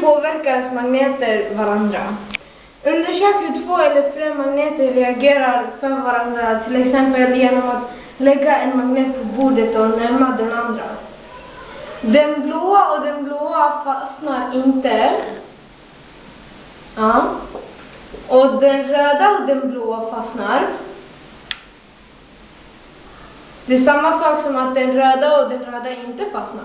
Hur påverkas magneter varandra? Undersök hur två eller fler magneter reagerar för varandra, till exempel genom att lägga en magnet på bordet och närma den andra. Den blåa och den blåa fastnar inte. Ja. Och den röda och den blåa fastnar. Det är samma sak som att den röda och den röda inte fastnar.